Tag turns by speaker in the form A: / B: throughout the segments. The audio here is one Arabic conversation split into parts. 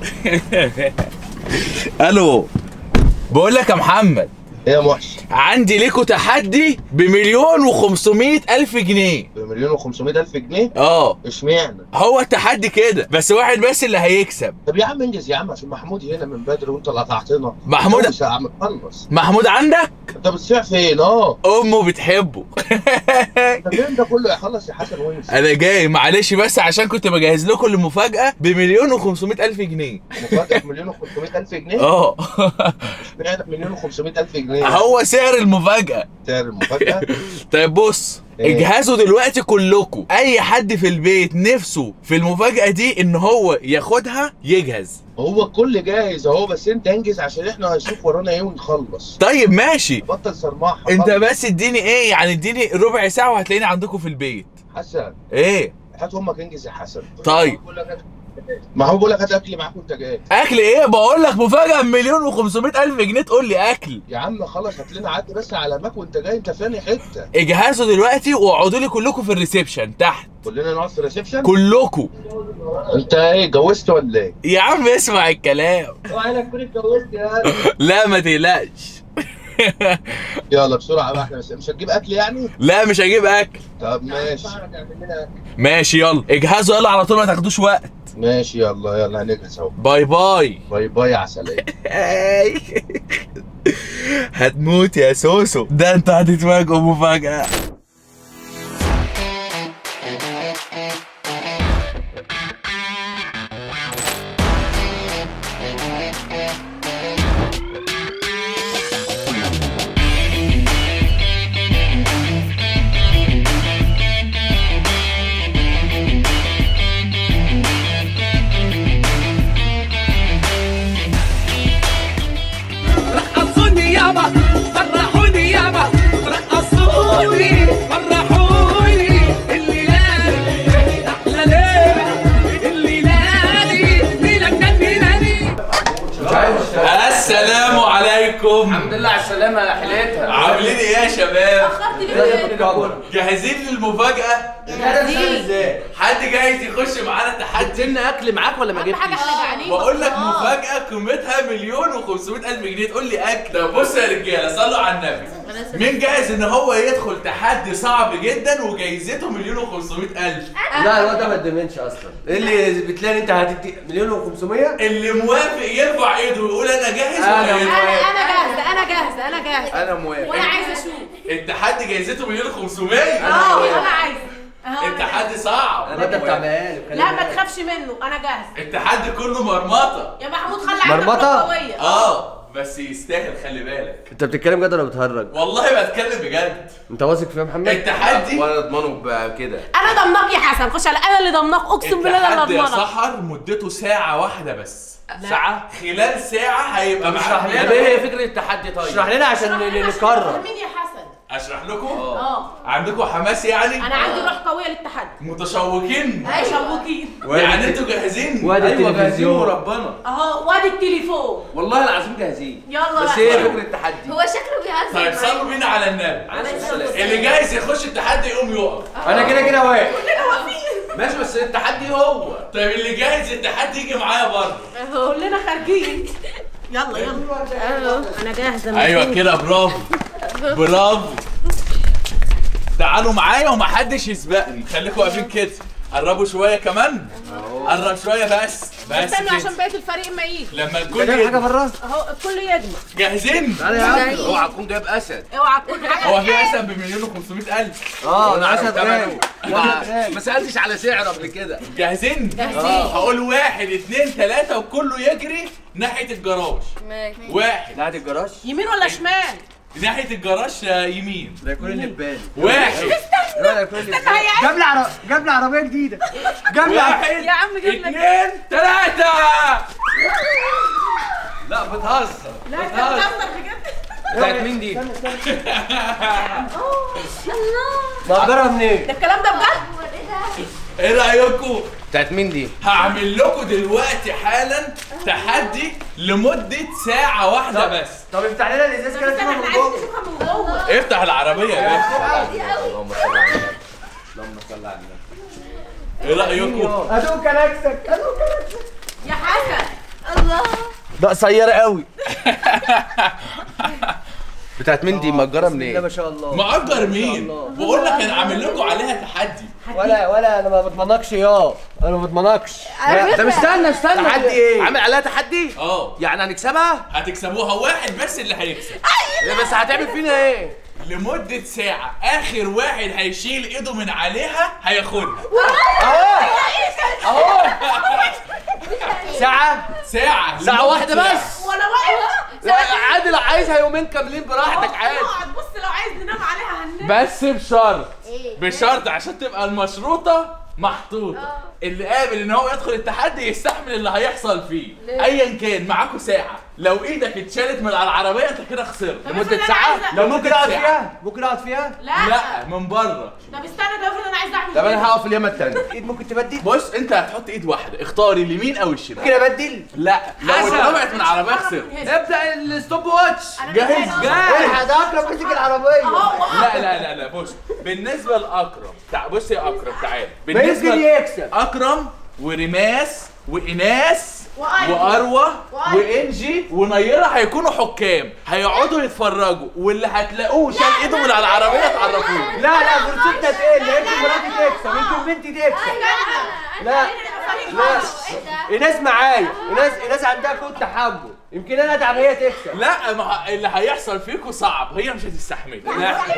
A: ألو بقول لك يا محمد.
B: إيه يا محسن
A: عندي ليكوا تحدي بمليون وخمسمائة ألف جنيه.
B: بمليون و500 ألف جنيه؟
A: آه.
B: اشمعنى؟
A: هو التحدي كده بس واحد بس اللي هيكسب.
B: طب يا عم انجز يا عم عشان محمود هنا من بدري وانت اللي قطعتنا.
A: محمود-
B: يا عم خلص.
A: محمود عندك؟
B: انت بتصيع فين؟ آه.
A: أمه بتحبه.
B: انت ده كله يخلص يا حسن وانس
A: أنا جاي معلش بس عشان كنت بجهز لكم المفاجأة بمليون وخمسمائة ألف جنيه.
B: مفاجأة مليون و500 ألف جنيه؟
A: آه.
B: اشمعنى مليون و500 ألف جنيه؟
A: هو سعر المفاجأة.
B: سعر المفاجأة.
A: طيب بص
B: إيه؟
A: اجهزوا دلوقتي كلكم. أي حد في البيت نفسه في المفاجأة دي إن هو ياخدها يجهز.
B: هو الكل جاهز أهو بس أنت انجز عشان إحنا هنشوف ورانا إيه ونخلص.
A: طيب ماشي.
B: بطل صرماح أنت.
A: بس اديني إيه يعني اديني ربع ساعة وهتلاقيني عندكم في البيت.
B: حسن.
A: إيه.
B: هات أمك انجز يا حسن.
A: طيب.
B: ما هو بقول لك هات اكل معاك وانت جاي.
A: أكل إيه؟ بقول لك مفاجأة بمليون وخمسمائة ألف جنيه تقول لي أكل.
B: يا عم خلص هات لنا عد بس على Mac وأنت جاي أنت فين حتة؟
A: اجهزوا دلوقتي واقعدوا لي كلكم في ال reception تحت.
B: كلنا نقعد في ال reception؟
A: كلكم.
B: أنت إيه اتجوزت ولا إيه؟
A: يا عم اسمع الكلام.
B: اوعى تكون اتجوزت يا
A: لا ما تقلقش.
B: يلا بسرعة بقى إحنا مش هتجيب أكل يعني؟
A: لا مش هجيب أكل.
B: طب ماشي.
A: ماشي يلا. اجهزوا يلا على طول ما تاخدوش وقت.
B: ماشي يلا يلا هنجهز أهو.
A: bye bye.
B: bye bye يا
A: آي. هتموت يا سوسو. ده انت هتتفاجئوا مفاجأة.
C: حليتها
A: عاملين إيه يا شباب؟
C: جاهزين
A: جاهزين. للمفاجأة
C: إزاي؟
A: حد جاهز يخش معانا تحدي؟
C: لنا أكل معاك ولا ما
D: أهم حاجة
C: جبتش؟
D: إحنا جعانين.
A: بقول لك
D: آه.
A: مفاجأة قيمتها مليون و500 ألف جنيه. تقول لي أكل. ده بص يا رجالة صلوا على النبي. مين جاهز إن هو يدخل تحدي صعب جدا وجايزته مليون و500 ألف؟
C: لا الواد ده ما اتدمنش أصلا. إيه اللي بتلاقي أنت هتدي مليون و500
A: اللي موافق يرفع إيده ويقول أنا جاهز
C: أنا
A: ولا أنا؟
D: أنا جاهزه أنا جاهزه أنا جاهزه
C: أنا موافق.
D: وأنا عايزه أشوف.
A: التحدي جايزته مليون و500
D: آه أنا عايزه
A: التحدي صعب.
C: ده بتاع مقالب
D: جاهزة. لا ما تخافش منه أنا جاهزة.
A: التحدي كله مرمطة.
D: يا محمود خلي عندك
C: مرمطة؟
D: قوية.
A: آه بس يستاهل خلي بالك.
C: أنت بتتكلم جد ولا بتهرج؟
A: والله بتكلم بجد.
C: أنت واثق فيها يا محمد؟
A: التحدي
C: وأنا اضمنه بقى كده.
D: أنا ضمناك يا حسن خش على أنا اللي ضمناك أقسم بالله أنا
A: التحدي
D: اللي
A: يا سحر؟ مدته ساعة واحدة بس.
C: ساعة؟
A: خلال ساعة هيبقى مليون.
C: إيه هي فكرة التحدي طيب؟ اشرح لنا عشان نكرر
D: مين يا حسن.
A: أشرح لكم؟
D: آه.
A: عندكم حماس يعني؟
D: أنا عندي روح قوية للتحدي
A: متشوقين.
D: مشوقين
A: يعني أنتوا جاهزين؟
C: وادي التلفزيون.
E: وربنا.
D: أهو وادي التليفون.
E: والله العظيم جاهزين.
D: يلا
E: بس. إيه فكرة التحدي
F: هو شكله بيهزر
A: طيب صلوا بينا على النبي
D: عليه الصلاة والسلام.
A: اللي جاهز يخش التحدي يقوم يقف.
C: أنا كده كده واقف.
E: ماشي بس التحدي هو.
A: طيب اللي جاهز التحدي يجي معايا برضه.
D: أهو كلنا خارجين. يلا يلا. اهو أنا جاهزة.
A: أيوه كده برافو. برافو. تعالوا معايا ومحدش يسبقني. خليكم واقفين كده. قربوا شوية كمان. قرب شوية بس.
D: استنوا. عشان بقية الفريق ما يجي.
A: لما الكل
C: تعمل حاجة
A: يجمع.
C: بره؟
D: اهو الكل يجمع.
A: جاهزين؟
C: تعالى يا عم.
E: اوعى تكون جايب اسد.
D: اوعى تكون حاجة
A: هو في اسد بمليون و500 ألف.
C: آه
E: أنا
C: أنا اسد غالي.
E: ما- سألتش على سعر قبل كده.
A: جاهزين؟
D: جاهزين.
A: هقول واحد اتنين تلاتة وكله يجري ناحية الجراج.
F: ماشي.
A: واحد.
C: ناحية الجراج؟
D: يمين ولا شمال؟
A: ناحية الجراج آه، يمين.
C: ده يكون اللبان
A: واحد.
C: جاب لي عربية جاب لي عربية جديدة. جاب لي
A: واحد
D: يا عم جيب لك
A: اتنين تلاتة.
E: لا بتهزر.
D: لا بتهزر. بجد.
E: بتاعت مين دي؟
C: مأجرها منين؟
D: ده الكلام ده بجد؟
A: إيه رأيكم؟
E: بتاعت مين دي؟
A: هعمل لكم دلوقتي حالا تحدي لمدة ساعة واحدة بس.
C: طب افتح لنا الإزاز
D: طب
C: كده
D: إحنا
C: من
D: عايزين
C: جوه
D: نشوفها من جوه.
A: افتح العربية يا باشا.
E: اللهم صل على النبي. اللهم صل على النبي.
A: إيه رأيكم؟
C: ادوك نكسك ادوك نكسك
D: يا حسن
E: ده قصيره قوي. بتاعت مين دي مأجرة
C: الله
E: منين؟
C: ما شاء الله
A: مأجر مين؟
C: الله.
A: بقول لك أنا عامل لكم عليها تحدي
C: ولا ولا أنا ما بضمنكش يا أنا ما بضمنكش
E: طب استنى استنى
C: تحدي إيه؟
E: عامل عليها تحدي؟
A: آه
E: يعني هنكسبها؟
A: هتكسبوها واحد بس اللي هيكسب
E: إيه بس هتعمل فينا إيه؟
A: لمدة ساعة آخر واحد هيشيل إيده من عليها هياخدها
E: ساعة؟
A: ساعة
E: ساعة
A: لمدة
E: واحدة
A: ساعة.
E: بس؟
D: ولا واحد
E: عادي لو عايزها يومين كاملين براحتك عادي.
D: بص لو عايز ننام عليها هننام.
A: بس بشرط.
D: إيه
A: بشرط عشان تبقى المشروطة محطوطة. اللي قابل إن هو يدخل التحدي يستحمل اللي هيحصل فيه. ايا كان معاكوا ساعة. لو إيدك اتشالت من على العربية أنت كده خسرت. ساعة
D: عايزة-
C: لو ممكن
A: أقعد.
C: فيها؟ ممكن أقعد فيها؟
D: لا.
A: لا من بره.
D: طب استنى ده افرض أنا عايز أعمل
E: طب أنا
D: كده.
E: هقف اليمة التانية.
C: إيد ممكن تبدل؟
A: بص أنت هتحط إيد واحدة. اختاري اليمين أو الشمال.
C: ممكن أبدل؟
A: لا. لو. اترفعت من العربية خسرت.
E: ابدأ ال
D: stopwatch.
A: جاهز؟ جاهز.
C: ده اكرم مسك
D: العربية.
A: لا لا لا لا. بص بالنسبة لأكرم تع... بص يا أكرم تعال. ل-
C: يكسب.
A: أكرم ورماس. وأروى
D: وأيدي.
A: وإنجي ونيرة هيكونوا حكام هيقعدوا يتفرجوا واللي هتلاقوه شال إيده من على العربية تعرفوه
C: لا لا فرصتنا تقل يمكن مراتي تكسب يمكن بنتي تكسب لا لا ايناس معايا. ايناس ايناس عندها قوة تحمل. يمكن أنا أتعب هي تكسب.
A: لا ما اللي هيحصل فيكم صعب. هي مش هتستحمل. لا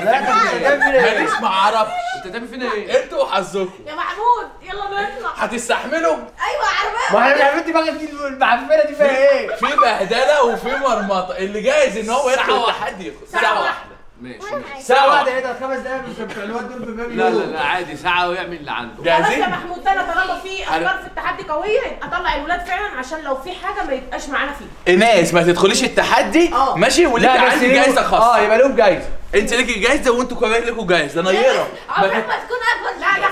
C: لا. إيه
A: ماليش ما أعرفش.
E: أنت تعمل فينا إيه؟
A: أنتوا وحظكم.
D: يا محمود يلا نطلع
A: هتستحملوا؟
D: أيوه عربية.
C: ما إحنا مش عارفين دماغك دي المعفنه دي فيها إيه؟
A: في بهدلة وفي مرمطة. اللي جاهز إن هو يدخل التحدي ياخد ساعة واحدة.
E: ماشي.
C: ساعة واحدة إيه ده خمس دقايق مش بتوع الواد دول في باب
E: لا لا لا عادي ساعة ويعمل اللي عنده.
D: خلاص يا
A: جاهزين
D: محمود أنا طالما في افكار في التحدي قوية يبقى اطلع الولاد فعلا عشان لو في حاجة ما يبقاش معانا فيه
A: ايناس ما تدخليش التحدي.
D: آه.
A: ماشي وليك عندي
C: ليهم- جايزة
A: آه
C: يبقى لهم جايزة.
A: انت ليكي جايزة وانتوا كمان ليكوا جايزة نيره
F: عمرك
A: ما
F: ما تكون أكبر
D: لا لا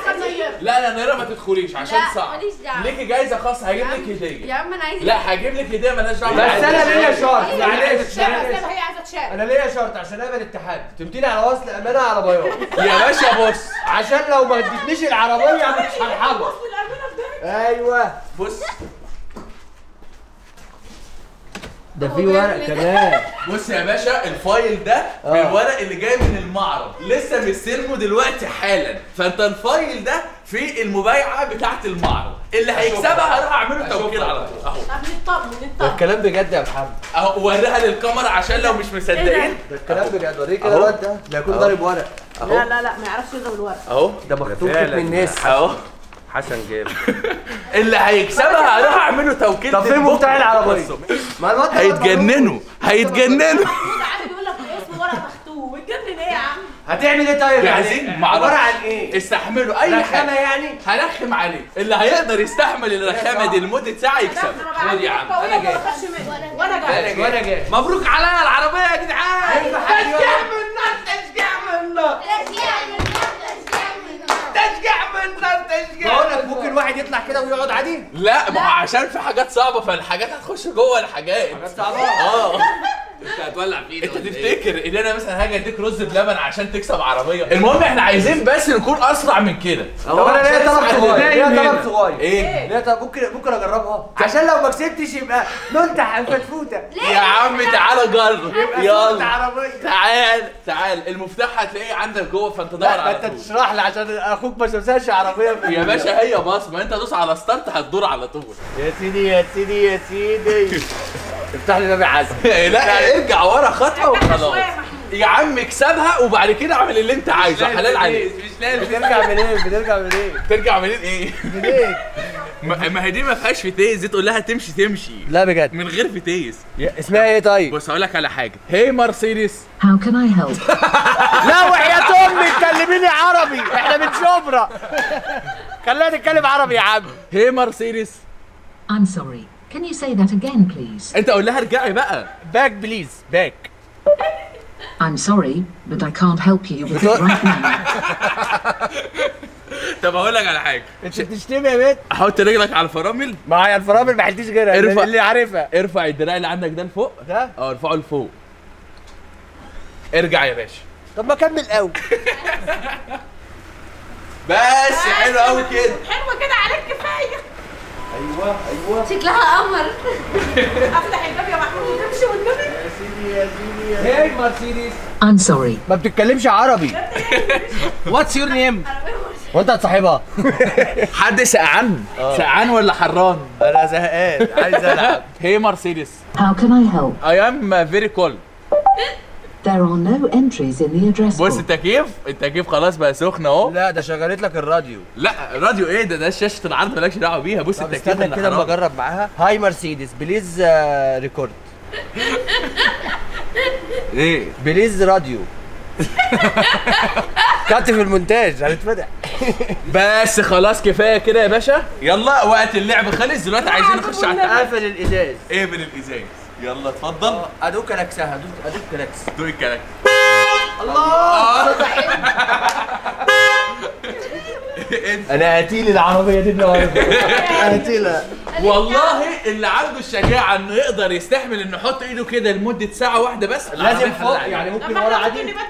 A: لا لا نيرة ما تدخليش عشان
F: لا،
A: صعب.
F: ماليش دعوة.
A: ليكي جايزة خاصة هجيب لك هدية.
F: يا عم أنا عايزة
A: لا هجيب لك هدية مالهاش دعوة.
C: بس أنا ليا شرط؟ معلش.
D: هي عايزة تشارك
C: أنا ليا شرط عشان اقبل التحدي تمتيني على وصل أمانة على بياض.
A: يا باشا بص.
C: عشان لو ما اديتنيش العربية مش
D: ده
C: أيوه.
A: بص.
C: ده في ورق كمان.
A: بص يا باشا ال file ده
C: آه.
A: بالورق اللي جاي من المعرض. لسه مستلمه دلوقتي حالا. فأنت ال file ده في المبايعة بتاعت المعرض. اللي هيكسبها هروح أعمله توكيل على طول. أهو.
D: طب نطمن
C: ده
D: نطمن
C: الكلام بجد يا محمد.
A: أهو وريها للكاميرا عشان لو مش مصدقين.
C: ده؟ الكلام بجد وريك كده
A: أهو.
C: الواد ده. ده يكون ضارب ورق.
D: لا لا لا ما يعرفش يضرب الورق.
A: أهو.
C: ده مخطوط. من الناس.
A: أهو.
E: حسن جاب
A: اللي هيكسبها هروح أعمله توكيل
C: طب فين
A: للبكرة.
C: مفتاح العربية؟ ما الواد
A: هيتجننوا هيتجننوا
D: إيه يا عم
C: هتعمل إيه طيب؟
A: جاهزين؟
C: يعني
A: معرفش.
C: عبارة عن إيه؟
A: استحملوا أي
C: رخامة
A: حاجة
C: يعني؟
A: هرخم عليه اللي هيقدر يستحمل الرخامة دي لمدة ساعة يكسب
E: خد يا عم، أنا جاي.
D: وأنا جاي
C: وأنا جاي
E: مبروك عليا العربية يا جدعان
C: أيوة حاجة.
E: تشجيع منا تشجيع منا تشجيع منا تشجيع
C: بقول لك ممكن واحد يطلع كده ويقعد عادي؟
A: لا ما هو عشان في حاجات صعبة فالحاجات هتخش جوه الحاجات. آه.
E: انت هتولع فينا
A: انت
E: إيه؟
A: تفتكر ان أنا مثلا هاجي اديك رز بلبن عشان تكسب عربية؟ المهم إحنا عايزين بس نكون أسرع من كده.
C: طب أنا ليا طلب صغير. ليا طلب صغير.
A: إيه؟
C: ليا طلب ممكن ممكن أجربها. عشان لو ما كسبتش يبقى ننتح الفتفوتة.
A: يا عم تعالى جرب. يلا. تعال تعال. المفتاح هتلاقيه عندك جوه فأنت دور
C: لا ما
A: على
C: انت تشرح لي عشان أخوك ما شافش عربية في
A: يا باشا هي باص. ما أنت دوس على start هتدور على طول.
C: يا سيدي يا سيدي يا سيدي. افتح لي باب عزم.
A: لا ارجع ورا خطوة وخلاص.
D: يا
A: عم اكسبها وبعد كده اعمل اللي انت عايزه حلال عليك.
E: مش لازم
C: بترجع منين؟ بترجع منين؟
A: ترجع منين؟ إيه؟
C: منين؟
A: ما ما هي دي ما فيهاش فتيس دي تقول لها تمشي تمشي.
C: لا بجد.
A: من غير فتيس
C: اسمها إيه طيب؟
A: بص هقول لك على حاجة. Hey Mercedes
G: How can I help?
C: لا وحياة أمي تكلميني عربي. إحنا من شبرا. خلينا نتكلم عربي يا عم.
A: Hey Mercedes
G: I'm sorry. Can you say that again, please?
A: انت قول لها ارجعي بقى.
C: back please back
G: I'm sorry, but I can't help you with it right now.
A: طب هقول لك على حاجة.
C: انت بتشتمي يا بنت.
A: حط رجلك على الفرامل.
C: معايا الفرامل ما حلتيش غيرها
A: ارفع.
C: اللي عارفها.
A: ارفع الدراع اللي عندك ده لفوق.
C: ده
A: آه ارفعه لفوق. ارجع يا باشا.
C: طب ما كمل قوي
A: بس حلو قوي كده.
D: حلوة كده عليك كفاية.
C: أيوه أيوه.
F: شكلها قمر.
D: أفتح الباب يا محمود. وتمشي والنبي
C: Hey Mercedes
G: I'm sorry.
C: ما بتتكلمش عربي. what's your name وأنت هتصاحبها.
A: حد سقعان؟ سقعان ولا حران؟
C: أنا زهقان. عايز ألعب.
A: Hey Mercedes
G: How can I help?
A: I am very cold.
G: There are no entries in the address
A: بص
G: book.
A: التكييف التكييف خلاص بقى سخن اهو.
C: لا ده شغلت لك الراديو.
A: لا راديو إيه؟ ده ده شاشة العرض مالكش دعوة بيها. بص التكييف
C: استنى كده
A: أما.
C: أجرب معاها. Hey Mercedes please record
A: إيه؟
C: please radio cut في المونتاج هنتفتح
A: بس خلاص كفاية كده يا باشا. يلا وقت اللعب خلص. دلوقتي عايزين نخش على
C: قافل الإزاز.
A: إيه من الإزاز. يلا اتفضل.
C: أدوك نكسه ادوك أدوك نكسه
A: دوق الكلام
C: أنا قتيل العربية دي النهارده قتيلها
A: والله اللي عنده الشجاعة إنه يقدر يستحمل إنه يحط إيده كده لمدة ساعة واحدة بس
C: لازم فوق يعني ممكن
D: ما
C: ورا عادي.
D: إيدينا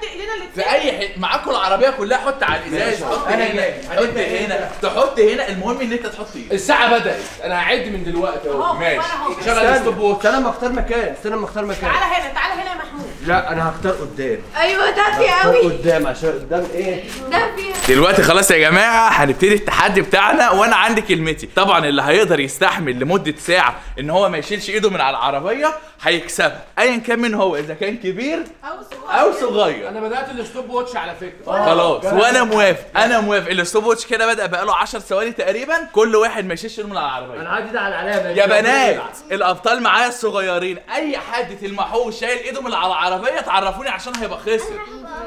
A: في أي ح... معاكم العربية كلها حط على الإزاز حط
C: أنا
A: هنا. تحط هنا تحط هنا. المهم إن أنت تحط إيدك.
E: الساعة بدأت. أنا هعد من دلوقتي أهو.
A: ماشي. شغل ال stopwatch
C: استنى اما اختار مكان استنى اما اختار مكان.
D: تعالى هنا تعالى هنا يا محمود.
C: لا أنا هختار قدام.
F: أيوه دافي قوي.
C: قدام عشان قدام إيه؟
F: دافي
A: دلوقتي خلاص يا جماعة هنبتدي التحدي بتاعنا وأنا عندي كلمتي. طبعا اللي هيقدر يستحمل لمدة ساعة إن هو ما يشيلش إيده من على العربية هيكسبها. ايا كان من هو إذا كان كبير
D: أو صغير.
A: أو صغير.
E: أنا بدأت ال stopwatch على فكرة.
A: خلاص. وأنا موافق. أنا موافق. ال stopwatch كده بدأ بقاله 10 ثواني تقريبا. كل واحد ما يشيلش ايده من العربية.
C: أنا عادي ده على العلامة.
A: يا بنات الأبطال معايا الصغيرين. أي حد تلمحوه شايل إيده من على العربية تعرفوني عشان هيبقى خسر.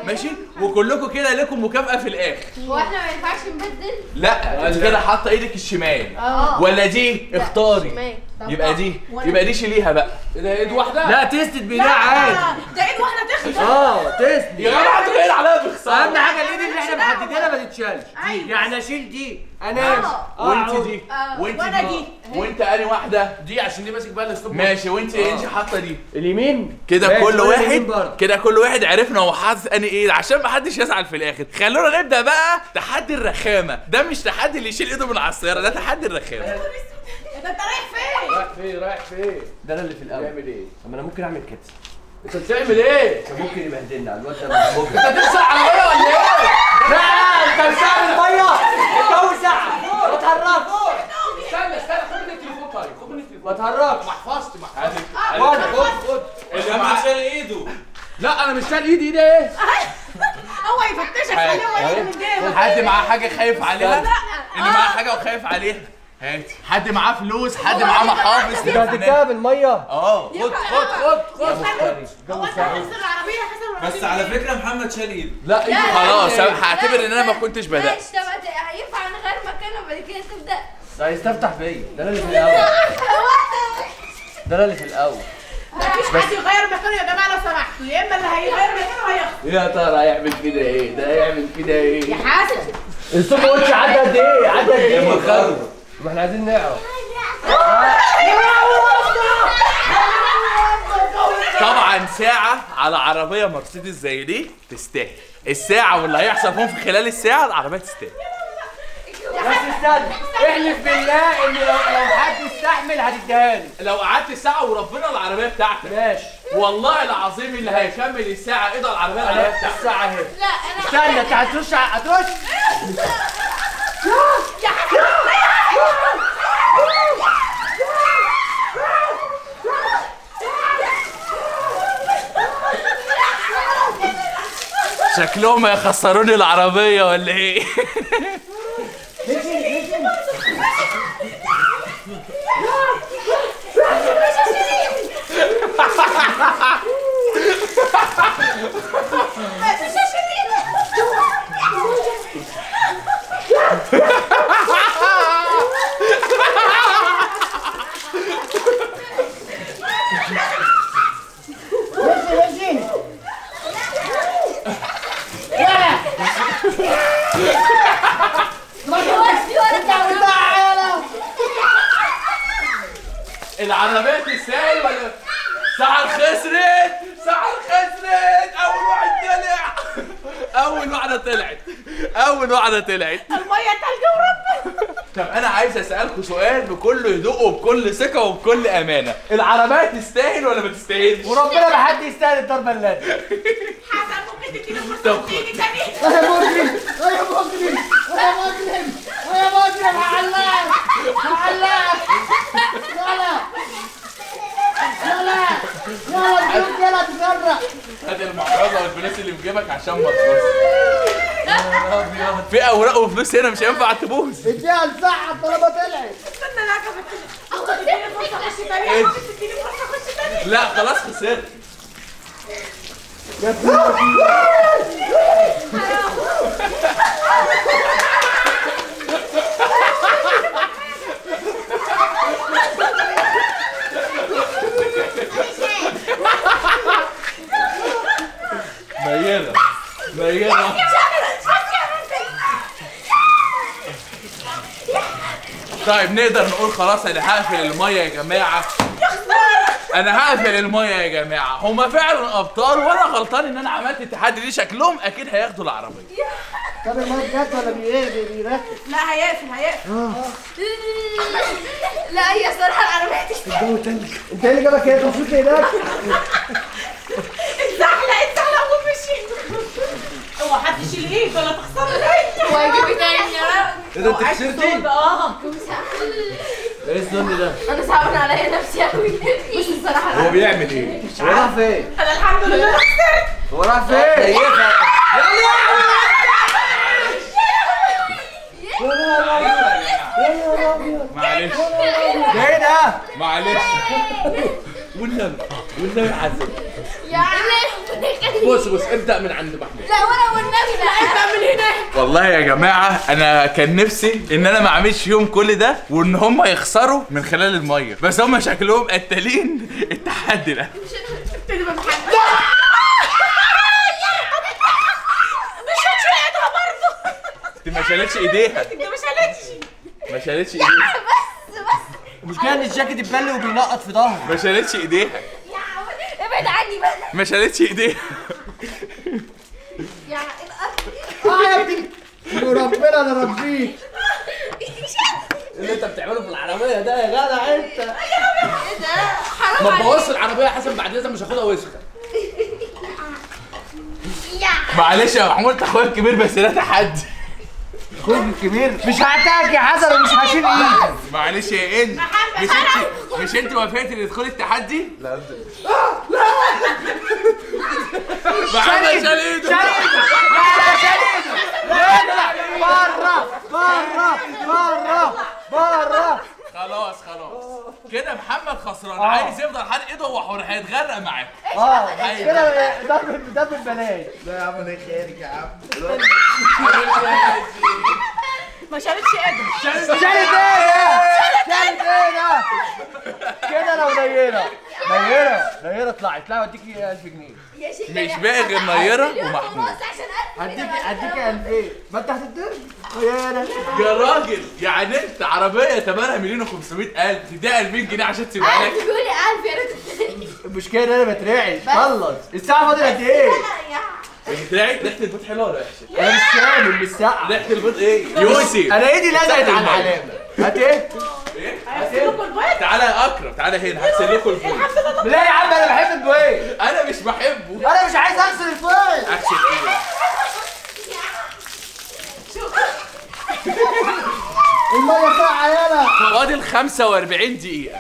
A: ماشي؟ وكلكم كده لكم مكافأة في الآخر.
F: هو إحنا ما ينفعش نبدل؟
A: لا أنت كده حاطة إيدك الشمال.
F: آه.
A: ولا دي اختاري. يبقى دي يبقى دي شيليها بقى.
E: ده إيد واحدة.
C: لا test بيديها
D: لا
C: عادي.
D: ده ايد واحدة تخدم
C: آه test
A: يا جماعة أنتوا جايين عليا
C: أهم
A: بخساره
C: حاجة الإيد اللي إحنا محددينها ما تتشالش.
D: أيوة.
C: يعني أشيل دي. انام
A: وأنت دي.
F: آه.
D: وأنت
A: دي.
D: دي.
A: وأنت اني واحدة؟
E: دي عشان دي ماسك بقى الستوب
A: ماشي وأنت انت حاطة دي.
C: اليمين.
A: كده كل واحد. كده كل واحد عرفنا هو حاطط اني إيه عشان ما حدش يزعل في الآخر. خلونا نبدأ بقى تحدي الرخامة. ده مش تحدي اللي يشيل إيده من على السيارة ده تحدي الرخامة.
D: ده انت رايح فين؟
E: رايح فين؟ رايح فين؟
C: ده أنا اللي في الأول.
E: تعمل إيه؟
C: طب أنا ممكن أعمل كده
E: أنت بتعمل إيه؟
C: طب ممكن يبهدلنا على الواد ده؟ ممكن
E: أنت هتمسح عربية ولا إيه؟
C: لا أنت بتعمل المية. الجو ساعه ما تهربش.
E: استنى استنى خد من التليفون طيب. خد من التليفون.
C: ما تهربش.
E: محفظتي محفظتي
C: خد خد. خد
A: اللي معاه شايل إيده.
E: لا أنا مش شايل إيدي إيدي إيه؟
D: هو يفتشك خليه هو جيبك
A: حد معاه حاجة خايف عليها.
D: لا.
A: اللي معاه حاجة وخايف عليها. هات حد معاه فلوس حد معاه محافظ.
C: انت. هتتجاب الميه
A: آه
E: خد خد خد خد.
D: هو أنت العربية
A: بس على فكرة محمد شال ايده
E: لا
A: خلاص؟ هعتبر إن أنا ما كنتش بدأت.
F: ماشي طب هينفع نغير مكانه وبعد كده تبدأ.
C: ده هيستفتح فيا ده أنا اللي في الأول. ده أنا اللي في الأول.
D: مفيش حد يغير مكانه يا جماعة لو سمحتوا. يا إما اللي هيغير مكانه هيخسر.
E: يا ترى هيعمل كده إيه؟ ده هيعمل كده إيه؟
D: يا حاسب
C: الصبح واتش عدى قد إيه؟ عدى قد إيه؟
E: مخرب.
C: ما إحنا عايزين نعرف
A: طبعا ساعة على عربية مرسيدس زي دي تستاهل. الساعة واللي هيحصل فيهم في خلال الساعة العربية تستاهل.
C: بس استنى احلف بالله إن لو لو حد استحمل هتديها لي.
A: لو قعدت ساعة وربنا العربية بتاعتك.
C: ماشي.
A: والله العظيم اللي هيكمل الساعة ايده على العربية العربية بتاعتك؟
C: الساعة أهي.
F: لا أنا
C: استنى انت هترش هترش
A: شكلهم هيخسروني العربية ولا إيه؟ العربية تستاهل ولا سعد خسرت سعد خسرت أول واحد طلع أول واحدة طلعت أول واحدة طلعت
D: الميه تلج ورب
A: طب أنا عايز اسالكم سؤال بكل هدوء وبكل ثقه وبكل امانه العربيه تستاهل ولا ما تستاهلش
C: وربنا ما حد يستاهل الضربه اللي
D: حسن ممكن تديله فرصه تيجي تاني
H: يا مجرم يا مجرم يا مجرم يا مجرم هعلقك هعلقك يلا يلا يلا تجيب يلا تفرق
A: هات المحفظه والفلوس اللي في جيبك عشان ما تبوظ في أوراق وفلوس هنا مش هينفع تبوظ.
H: اديها لساعة طالما طلعت.
D: استنى أنا كمان تديني فرصه اخش تاني
A: إيه؟
D: يا فرصة اخش تاني
A: لا خلاص خسرت. نيرة نيرة طيب نقدر نقول خلاص أنا هقفل المية يا جماعة. أنا هقفل المية يا جماعة. هما فعلا أبطال وأنا غلطان إن أنا عملت التحدي دي شكلهم أكيد هياخدوا العربية.
H: طب المايك جت ولا بي- إيه؟ بي- بيركب
D: لا هيقفل هيقفل.
F: لا هي الصراحه العربية تشتغل
H: انت إيه؟ اللي جابك هنا المفروض هناك
D: اتزحلق اتزحلق ومشي اوعى حد يشيل ايده ولا تخسر؟ ايده
F: واجيبي تاني يا رب
C: إيه ده انت خسرتي؟
D: آه.
C: إيه الظن ده؟
F: أنا صعبان عليا نفسي قوي بس الصراحة
A: هو بيعمل إيه؟
C: هو راح فين؟
D: أنا الحمد لله. خسرت
C: هو راح فين؟
A: معلش.
C: ده إيه ده؟
A: معلش. والنبي والنبي حسن
F: يا عم
E: بص بص ابدأ من عند محمود.
F: لا ولا والنبي لا انت من هناك
A: والله يا جماعة أنا كان نفسي إن أنا ما أعملش فيهم كل ده وإن هم يخسروا من خلال المية. بس هم شكلهم قتالين التحدي ده
D: مش هتشيل ايدها برضه
A: دي ما شالتش إيديها.
D: انت ما شالتش.
A: ما شالتش إيديها.
F: بس بس.
C: المشكلة إن الجاكيت اتبل وبينقط في ظهري
A: ما شالتش
F: إيديها. ابعد عني بقى.
A: ما شالتش ايديها.
F: يا
H: آه يا ابني. وربنا أنا ربيك
E: اللي أنت بتعمله في العربية ده يا جدع أنت.
F: إيه ده؟ حرام
E: ما تبوظش العربية يا حسن بعد اذنك مش هاخدها وسخه
F: يا.
A: معلش يا محمود اخويا الكبير بس ده تحدي.
C: أخوك الكبير؟ مش هعتاك يا حسن ومش هشيل ايدي
A: معلش يا إن. مش انت مش أنت وافقتي تدخلي التحدي؟ لا محمد شال ايده
C: بره بره بره بره
A: خلاص خلاص. كده محمد خسران. عايز يفضل حاطط ايده هو حر هيتغرق معاك.
C: آه.
A: أيوة.
C: كده ده ده بالبلاش
D: ما شالتش ايدها
C: شالت إيه ده؟ شالت إيه ده؟ كده لو نيره نيره نيره اطلعي اطلعي واديكي 1000 جنيه.
F: يا شيخ
A: مش باقي غير نيرة ومحمود.
C: هديكي هديكي 2000 ما انت هتتضرب يا أنا
A: يا راجل يعني انت عربية ثمنها مليون و500 ألف تديها 2000 جنيه عشان تسيبها لك؟
F: تقولي ألف يا ريت
C: المشكلة إن أنا بترعش. خلص. الساعة فاضل قد إيه؟
A: بتلاقي ريحه البيض حلوة ولا وحشه؟
C: أنا مش فاهم مش ساعه
A: ريحه البيض إيه؟ يوسف.
C: أنا إيدي لزقت على. العلامة. هات
A: إيه؟
D: إيه؟ البيض
A: تعالى يا أكرم تعالى هنا هغسل لكم الفول
C: لا يا عم أنا بحب البويه
A: أنا مش بحبه.
C: أنا مش عايز أغسل الفويل
A: اكشن إيه؟
H: المية ساعة يلا
A: فاضل 45 دقيقة.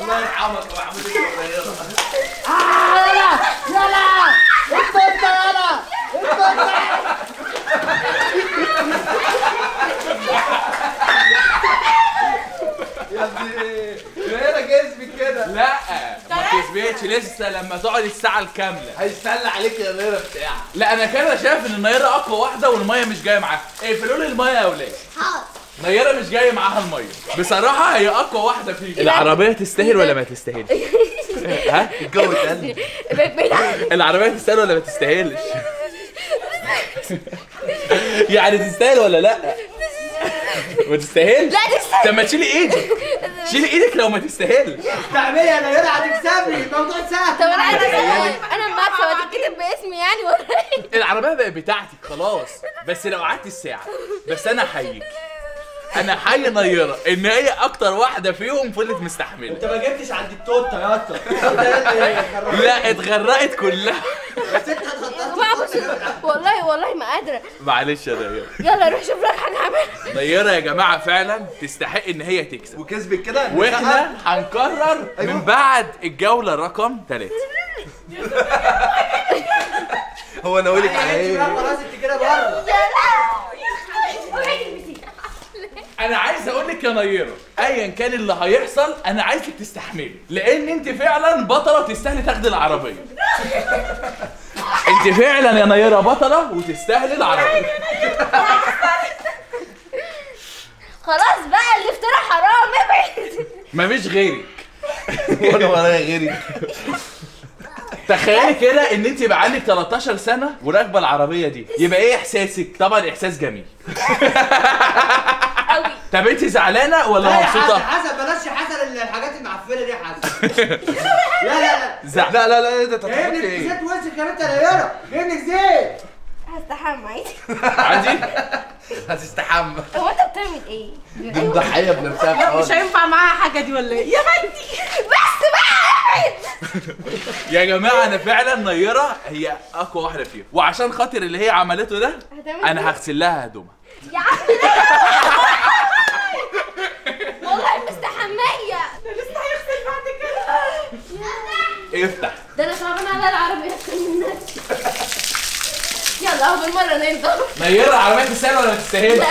E: الله يرحمك يا محمود
H: آه يلا يلا انت انت يلا انت انت
E: يا ابني. أنا كسبت كده.
A: لا ما كسبتش لسه لما تقعد الساعة الكاملة.
E: هيستنى عليك يا نيرة بتاع.
A: لا أنا كده شايف ان النيرة اقوى واحدة والمية مش جاية معاها. اقفلوا لي المية يا أولاد
F: حاضر.
A: نيرة مش جاية معاها المية. بصراحة هي اقوى واحدة فيك. العربية تستاهل ولا ما تستاهلش؟ ها؟
C: الجو اتقل
A: العربية تستاهل ولا ما تستاهلش؟ يعني تستاهل ولا لا؟ ما تستاهلش؟
F: لا تستاهل.
A: طب ما تشيلي إيدك. شيلي إيدك لو ما تستاهلش.
C: تعملي يا نيره هتكسبني. الموضوع سهل.
F: طب أنا أنا المكسب هتتكتب باسمي يعني ولا إيه؟
A: العربية بقت بتاعتك خلاص. بس لو قعدت الساعة بس أنا حيك أنا حي نيره ان هي أكتر واحدة فيهم فضلت مستحملة.
C: أنت ما جبتش عند التوته يا اسطى.
A: لا اتغرقت كلها.
F: والله والله ما قادرة.
A: معلش يا نيره
F: يلا روح شوف لك حاجة أعملها.
A: نيره يا جماعة فعلا تستحق إن هي تكسب.
E: وكسبت كده؟
A: وإحنا هنكرر من بعد الجولة رقم ثلاثة
E: هو أنا أقول لك
C: إيه؟ خلاص انت كده بره
A: أنا عايز أقول لك يا نيره ايا كان اللي هيحصل أنا عايزك تستحملي لأن أنت فعلا بطلة وتستاهلي تاخدي العربية. أنت فعلا يا نيره بطلة وتستاهلي العربية.
F: خلاص بقى اللي افترى حرام ابعد.
A: مفيش غيرك.
E: وأنا ورايا غيري
A: تخيلي كده إن أنت يبقى عندك 13 سنة وراكبة العربية دي. يبقى إيه إحساسك؟ طبعا إحساس جميل.
F: قوي.
A: طب انت زعلانة ولا
C: لا يا حسن
A: مبسوطة؟
C: حسن بلاش يا حسن الحاجات المعفنة دي يا حسن. لا لا لا.
E: لا لا لا إيه ده تتحط
C: لك
E: إيه
C: زيت وسخ يا بنت لك زيت
F: هستحمى عادي.
A: عادي
E: هتستحمى
F: هو انت بتعمل إيه؟
E: دي مضحيه بنفسها
D: لا
E: خالص.
D: مش هينفع معاها حاجة دي ولا إيه؟ يا بنتي
F: بس بقى
A: يا جماعة أنا فعلا نيرة هي أقوى واحدة فيهم. وعشان خاطر اللي هي عملته ده أنا
F: إيه؟
A: هغسل لها هدومها.
F: يا عم لا والله مستحمية
D: لسه هيغسل بعد كده
A: افتح
F: ده أنا صعبان على نفسي يلا اهو بالمرة ننزل
A: نيره العربيه تستاهل ولا ما تستاهلش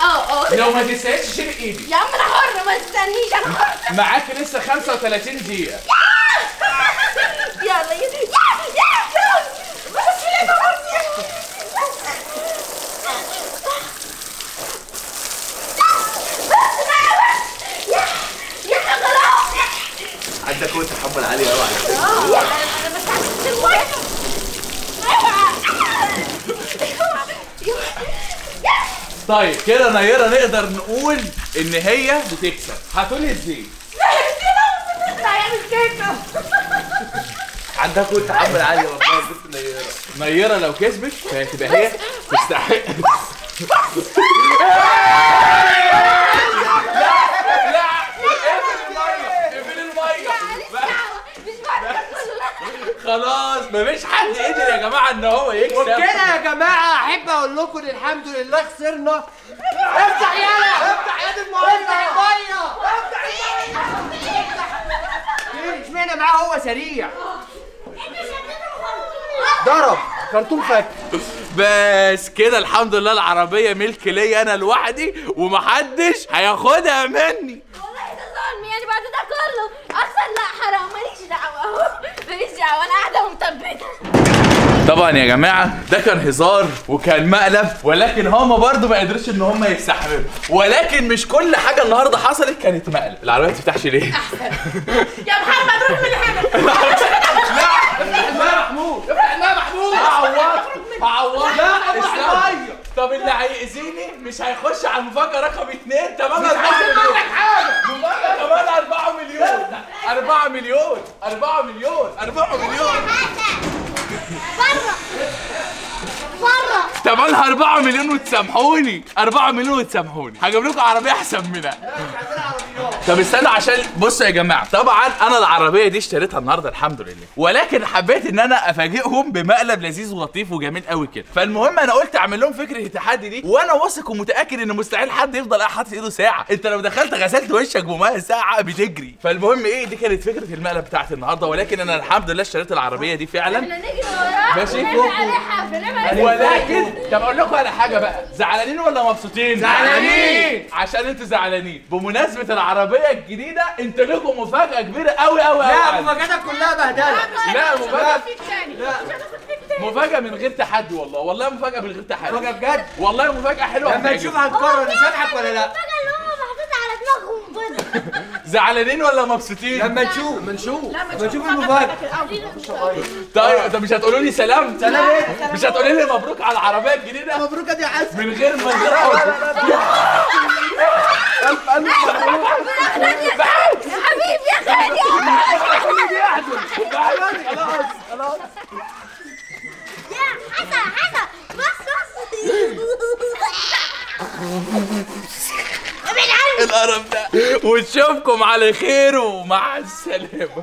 F: آه آه
A: لو ما تستاهلش شيل ايدي
F: يا عم أنا حرة ما تستنيش أنا حرة
A: معاك لسه 35 دقيقه
F: يلا يا يا يا يا
E: عندك قوه تحمل عاليه قوي على فكرة.
F: آه أنا بس عشان المويه
A: طيب كده نيره نقدر نقول إن هي بتكسب. هتقولي إزاي
E: عندها قوه تحمل عاليه والله بنت نيره
A: نيره لو كسبت فهتبقى هي تستحق لا اقفل الميه اقفل الميه
F: مش بعد كله
A: خلاص مفيش حد قدر يا جماعة إن هو يكسب.
C: وبكده يا جماعة أحب أقول لكم إن الحمد لله خسرنا. افتح يالا. افتح يا دي المية. افتح المية. افتح المية. اشمعنى معاه هو سريع. ضرب. كرتون فك
A: بس كده الحمد لله العربية ملك ليا أنا لوحدي ومحدش هياخدها مني.
F: والله ده ظلم يعني بعد ده كله. أصلا لا حرام. ماليش دعوة. اهو ماليش دعوة. أنا قاعدة ومثبته
A: طبعا يا جماعة ده كان هزار وكان مقلب ولكن هم برضو ما قدروش إن هم يستحملوا. ولكن مش كل حاجة النهارده حصلت كانت مقلب. العربية ما تفتحش ليه؟
D: يا محمد روح من هنا.
A: ما محمود. الماء محمود هعوضك هعوضك لا الميه طب اللي هيأذيني مش هيخش على المفاجأة رقم اتنين تمام؟ 4 مليون. مفاجأة كمان 4 مليون. 4 مليون. 4 مليون. 4 مليون. تمنها 4 مليون وتسامحوني. 4 مليون وتسامحوني. هجيب لكم عربية أحسن منها طب استنوا عشان بصوا يا جماعة طبعا أنا العربية دي اشتريتها النهارده الحمد لله ولكن حبيت إن أنا أفاجئهم بمقلب لذيذ ولطيف وجميل قوي كده. فالمهم أنا قلت أعمل لهم فكرة التحدي دي وأنا واثق ومتأكد إن مستحيل حد يفضل قاعد حاطط إيده ساعة. أنت لو دخلت غسلت وشك بمية ساعة بتجري. فالمهم إيه دي كانت فكرة المقلب بتاعتي النهارده ولكن أنا الحمد لله اشتريت العربية دي فعلا.
F: إحنا نجري وراه
A: ماشي.
F: ونعمل عليه حفله نعمل عليه
A: ولكن طب أقول لكم على حاجة بقى زعلانين ولا مبسوطين؟
C: زعلانين.
A: عشان أنتوا زعلانين. بمناسبة العربية الجديدة أنتوا لكم مفاجأة كبيرة قوي قوي
C: لا
A: قوي
C: مفاجآتك كلها بهدلة.
A: لا
D: مفاجأة
C: لا
A: مفاجأة. من غير تحدي والله. والله مفاجأة من غير تحدي.
C: مفاجأة بجد؟
A: والله مفاجأة حلوة.
C: لما نشوف هنقرر نسامحك ولا لا؟
F: اللي هم محطوط على دماغهم بيض
A: زعلانين ولا مبسوطين؟
C: لما نشوف. لما نشوف. لما نشوف.
D: المبادرة
A: طيب طب مش هتقولوا لي سلام؟
C: سلام. إيه؟
A: مش هتقولي لي مبروك على العربية الجديدة؟
C: مبروك يا عسل.
A: من غير ما نزرعه ألف ألف مبروك يا
F: حبيبي يا خالد يا حبيبي يا حسن
A: خلاص خلاص. يا حسن حسن. بص بص. القرف. ده. ونشوفكم على خير ومع السلامة.